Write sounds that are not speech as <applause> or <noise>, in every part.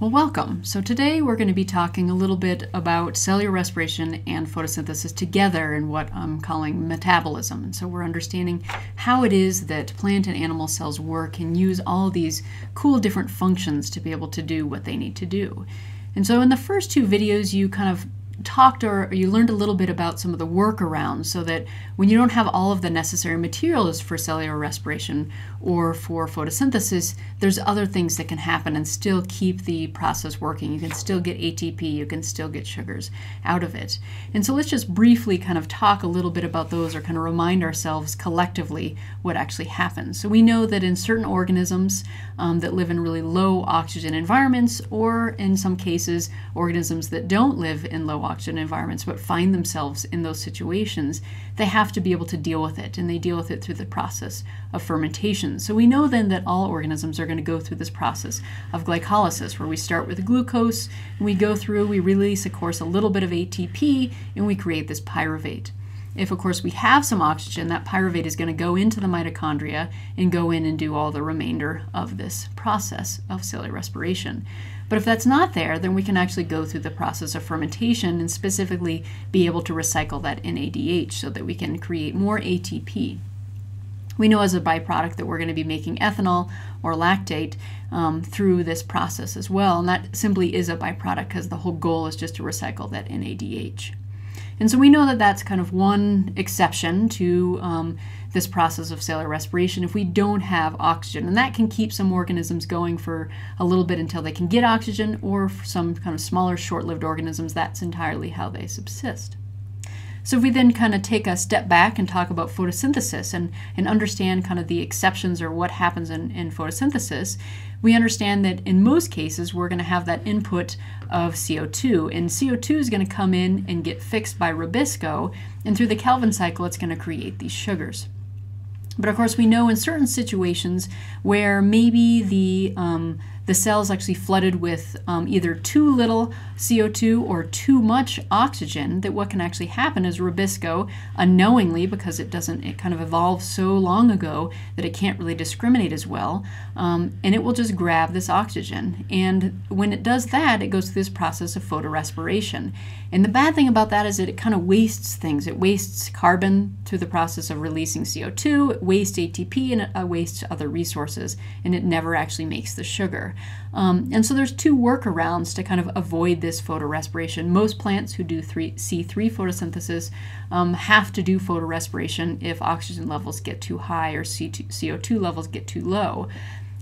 Well, welcome. So today we're going to be talking a little bit about cellular respiration and photosynthesis together in what I'm calling metabolism. And so we're understanding how it is that plant and animal cells work and use all these cool different functions to be able to do what they need to do. And so in the first two videos, you kind of talked or you learned a little bit about some of the workarounds so that when you don't have all of the necessary materials for cellular respiration or for photosynthesis, there's other things that can happen and still keep the process working. You can still get ATP, you can still get sugars out of it. And so let's just briefly kind of talk a little bit about those or kind of remind ourselves collectively what actually happens. So we know that in certain organisms um, that live in really low oxygen environments, or in some cases, organisms that don't live in low oxygen environments but find themselves in those situations, they have to be able to deal with it, and they deal with it through the process of fermentation. So we know then that all organisms are going to go through this process of glycolysis, where we start with glucose, we go through, we release, of course, a little bit of ATP, and we create this pyruvate. If, of course, we have some oxygen, that pyruvate is going to go into the mitochondria and go in and do all the remainder of this process of cellular respiration. But if that's not there, then we can actually go through the process of fermentation and specifically be able to recycle that NADH so that we can create more ATP. We know as a byproduct that we're going to be making ethanol or lactate um, through this process as well, and that simply is a byproduct because the whole goal is just to recycle that NADH. And so we know that that's kind of one exception to um, this process of cellular respiration if we don't have oxygen. And that can keep some organisms going for a little bit until they can get oxygen, or for some kind of smaller, short lived organisms, that's entirely how they subsist. So if we then kind of take a step back and talk about photosynthesis and, and understand kind of the exceptions or what happens in, in photosynthesis, we understand that in most cases we're going to have that input of CO2 and CO2 is going to come in and get fixed by Rubisco and through the Calvin cycle it's going to create these sugars. But of course, we know in certain situations where maybe the um, the cell's actually flooded with um, either too little CO2 or too much oxygen, that what can actually happen is Rubisco, unknowingly, because it doesn't, it kind of evolved so long ago that it can't really discriminate as well, um, and it will just grab this oxygen. And when it does that, it goes through this process of photorespiration. And the bad thing about that is that it kind of wastes things. It wastes carbon through the process of releasing CO2, it wastes ATP, and it uh, wastes other resources, and it never actually makes the sugar. Um, and so there's two workarounds to kind of avoid this photorespiration. Most plants who do three, C3 photosynthesis um, have to do photorespiration if oxygen levels get too high or C2, CO2 levels get too low.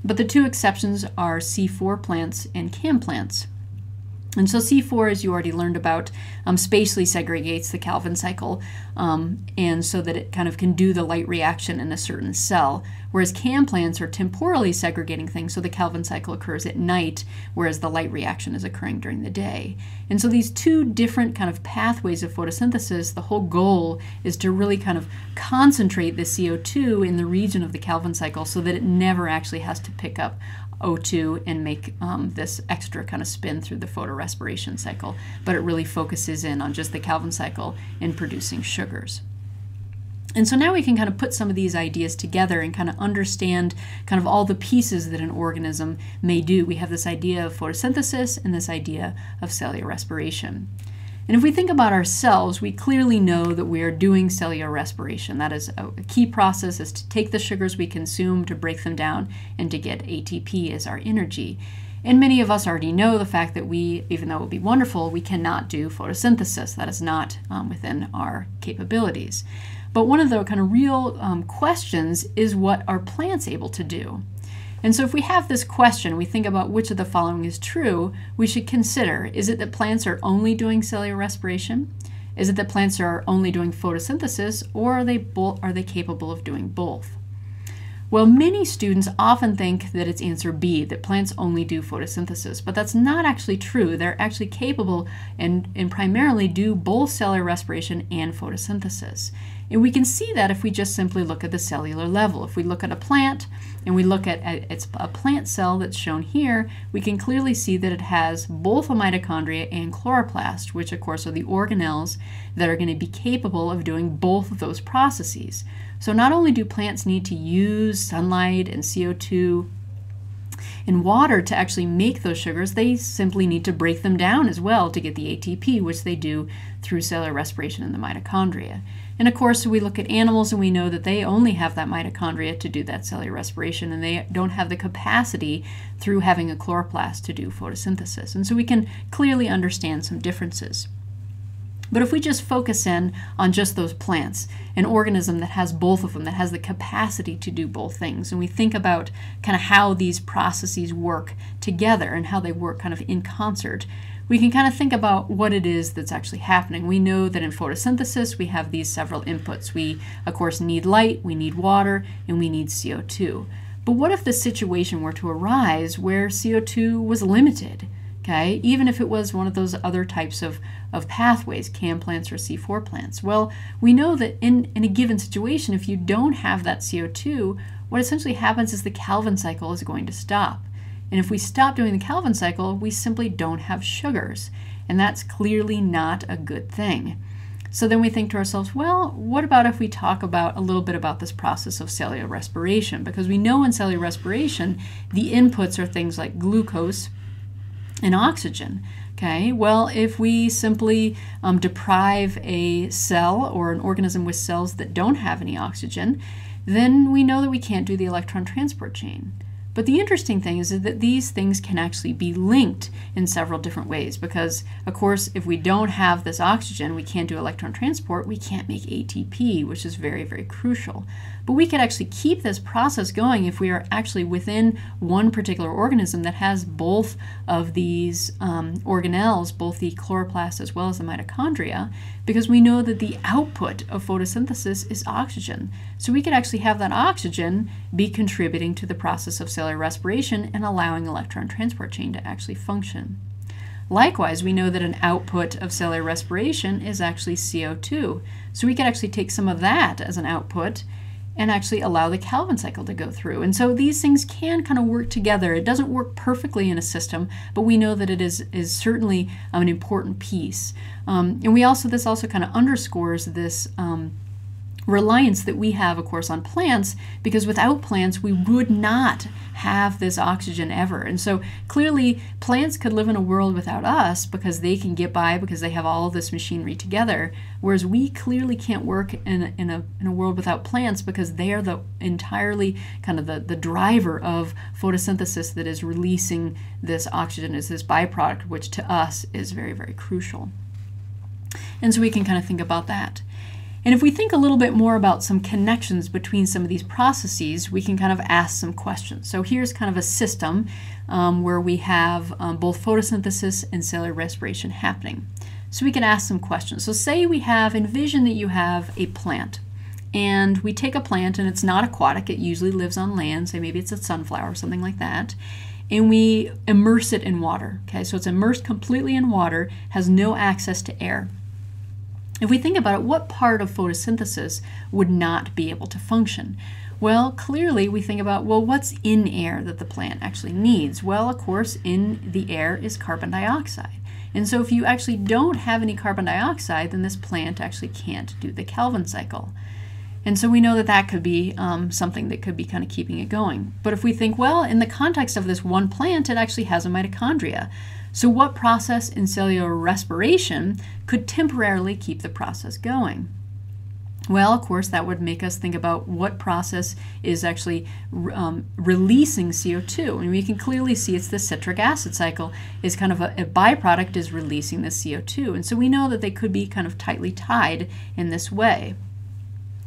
But the two exceptions are C4 plants and CAM plants. And so C4, as you already learned about, um, spatially segregates the Calvin cycle, um, and so that it kind of can do the light reaction in a certain cell. Whereas CAM plants are temporally segregating things, so the Calvin cycle occurs at night, whereas the light reaction is occurring during the day. And so these two different kind of pathways of photosynthesis, the whole goal is to really kind of concentrate the CO2 in the region of the Calvin cycle so that it never actually has to pick up O2 and make um, this extra kind of spin through the photorespiration cycle, but it really focuses in on just the Calvin cycle in producing sugars. And so now we can kind of put some of these ideas together and kind of understand kind of all the pieces that an organism may do. We have this idea of photosynthesis and this idea of cellular respiration. And if we think about ourselves, we clearly know that we are doing cellular respiration. That is a key process is to take the sugars we consume to break them down and to get ATP as our energy. And many of us already know the fact that we, even though it would be wonderful, we cannot do photosynthesis. That is not um, within our capabilities. But one of the kind of real um, questions is what are plants able to do? And so if we have this question, we think about which of the following is true, we should consider, is it that plants are only doing cellular respiration? Is it that plants are only doing photosynthesis, or are they, are they capable of doing both? Well, many students often think that it's answer B, that plants only do photosynthesis, but that's not actually true. They're actually capable and, and primarily do both cellular respiration and photosynthesis. And we can see that if we just simply look at the cellular level. If we look at a plant and we look at, it's a plant cell that's shown here, we can clearly see that it has both a mitochondria and chloroplast, which of course are the organelles that are going to be capable of doing both of those processes. So not only do plants need to use sunlight and CO2 in water to actually make those sugars, they simply need to break them down as well to get the ATP, which they do through cellular respiration in the mitochondria. And of course, we look at animals and we know that they only have that mitochondria to do that cellular respiration and they don't have the capacity through having a chloroplast to do photosynthesis. And so we can clearly understand some differences. But if we just focus in on just those plants, an organism that has both of them, that has the capacity to do both things, and we think about kind of how these processes work together and how they work kind of in concert, we can kind of think about what it is that's actually happening. We know that in photosynthesis we have these several inputs. We, of course, need light, we need water, and we need CO2. But what if the situation were to arise where CO2 was limited? Okay, even if it was one of those other types of, of pathways, CAM plants or C4 plants. Well, we know that in, in a given situation, if you don't have that CO2, what essentially happens is the Calvin cycle is going to stop. And if we stop doing the Calvin cycle, we simply don't have sugars. And that's clearly not a good thing. So then we think to ourselves, well, what about if we talk about a little bit about this process of cellular respiration? Because we know in cellular respiration, the inputs are things like glucose and oxygen. Okay, well, if we simply um, deprive a cell or an organism with cells that don't have any oxygen, then we know that we can't do the electron transport chain. But the interesting thing is that these things can actually be linked in several different ways because, of course, if we don't have this oxygen, we can't do electron transport, we can't make ATP, which is very, very crucial. But we could actually keep this process going if we are actually within one particular organism that has both of these um, organelles, both the chloroplast as well as the mitochondria, because we know that the output of photosynthesis is oxygen. So we could actually have that oxygen be contributing to the process of cellular respiration and allowing electron transport chain to actually function. Likewise, we know that an output of cellular respiration is actually CO2. So we could actually take some of that as an output and actually allow the Calvin cycle to go through. And so these things can kind of work together. It doesn't work perfectly in a system, but we know that it is, is certainly an important piece. Um, and we also, this also kind of underscores this um, reliance that we have, of course, on plants, because without plants, we would not have this oxygen ever. And so clearly, plants could live in a world without us because they can get by because they have all this machinery together, whereas we clearly can't work in in a, in a world without plants because they are the entirely kind of the, the driver of photosynthesis that is releasing this oxygen as this byproduct, which to us is very, very crucial. And so we can kind of think about that. And if we think a little bit more about some connections between some of these processes, we can kind of ask some questions. So here's kind of a system um, where we have um, both photosynthesis and cellular respiration happening. So we can ask some questions. So say we have, envision that you have a plant. And we take a plant and it's not aquatic, it usually lives on land, say maybe it's a sunflower or something like that and we immerse it in water. Okay, so it's immersed completely in water, has no access to air. If we think about it, what part of photosynthesis would not be able to function? Well, clearly we think about, well, what's in air that the plant actually needs? Well, of course, in the air is carbon dioxide. And so if you actually don't have any carbon dioxide, then this plant actually can't do the Calvin cycle. And so we know that that could be um, something that could be kind of keeping it going. But if we think, well, in the context of this one plant, it actually has a mitochondria. So, what process in cellular respiration could temporarily keep the process going? Well, of course, that would make us think about what process is actually um, releasing CO2. And we can clearly see it's the citric acid cycle is kind of a, a, byproduct is releasing the CO2. And so we know that they could be kind of tightly tied in this way.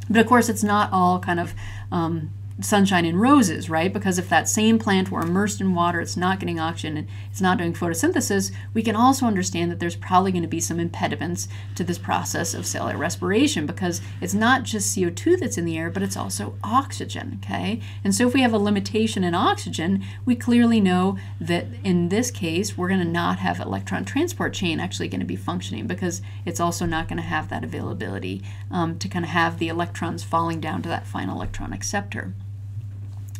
But of course, it's not all kind of um, sunshine and roses, right? Because if that same plant were immersed in water, it's not getting oxygen and it's not doing photosynthesis, we can also understand that there's probably going to be some impediments to this process of cellular respiration because it's not just CO2 that's in the air, but it's also oxygen, okay? And so if we have a limitation in oxygen, we clearly know that in this case, we're going to not have electron transport chain actually going to be functioning because it's also not going to have that availability um, to kind of have the electrons falling down to that final electron acceptor.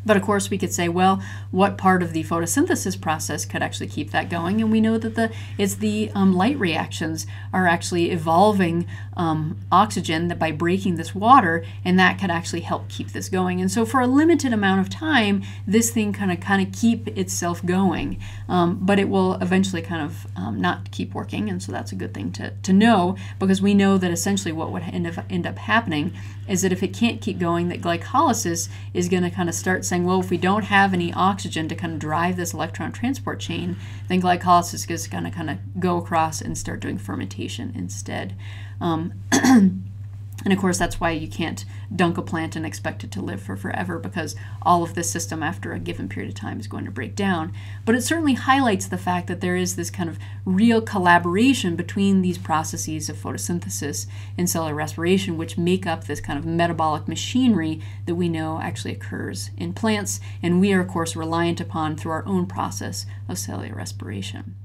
But of course, we could say, well, what part of the photosynthesis process could actually keep that going? And we know that the it's the um, light reactions are actually evolving um, oxygen that by breaking this water, and that could actually help keep this going. And so, for a limited amount of time, this thing kind of kind of keep itself going, um, but it will eventually kind of um, not keep working. And so, that's a good thing to to know because we know that essentially what would end up end up happening is that if it can't keep going, that glycolysis is going to kind of start saying, well, if we don't have any oxygen to kind of drive this electron transport chain, then glycolysis is going to kind of go across and start doing fermentation instead. Um, <clears throat> And of course, that's why you can't dunk a plant and expect it to live for forever because all of this system, after a given period of time, is going to break down. But it certainly highlights the fact that there is this kind of real collaboration between these processes of photosynthesis and cellular respiration, which make up this kind of metabolic machinery that we know actually occurs in plants. And we are, of course, reliant upon through our own process of cellular respiration.